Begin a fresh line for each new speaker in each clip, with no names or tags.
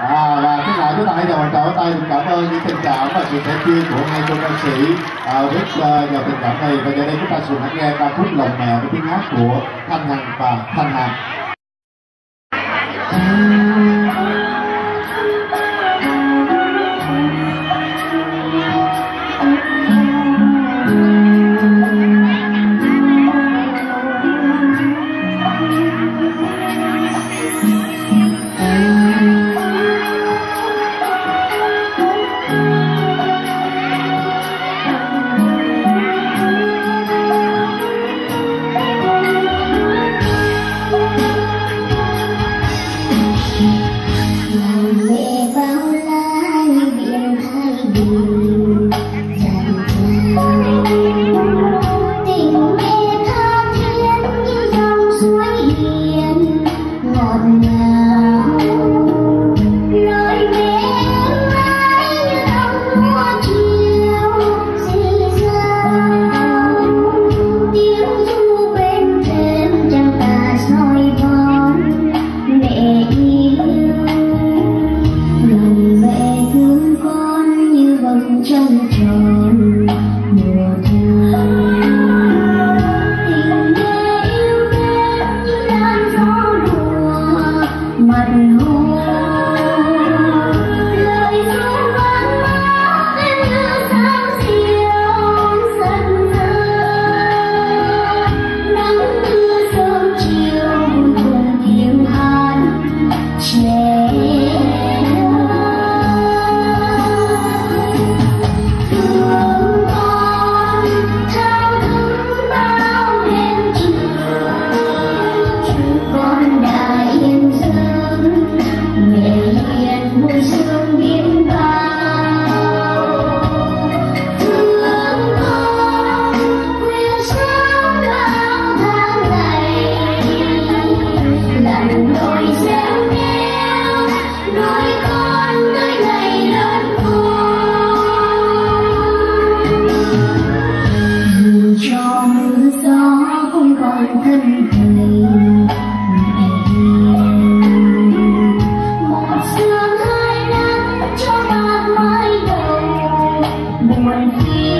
à, và cái lỗi chúng ta hãy đồng một tay cảm ơn những tình cảm và sự sẻ chia của hai cô ca sĩ à, rất uh, giàu tình cảm này. Và giờ đây chúng ta cùng hãy nghe ca khúc lòng mẹ với tiếng hát của thanh hằng và thanh hằng morning.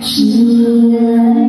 是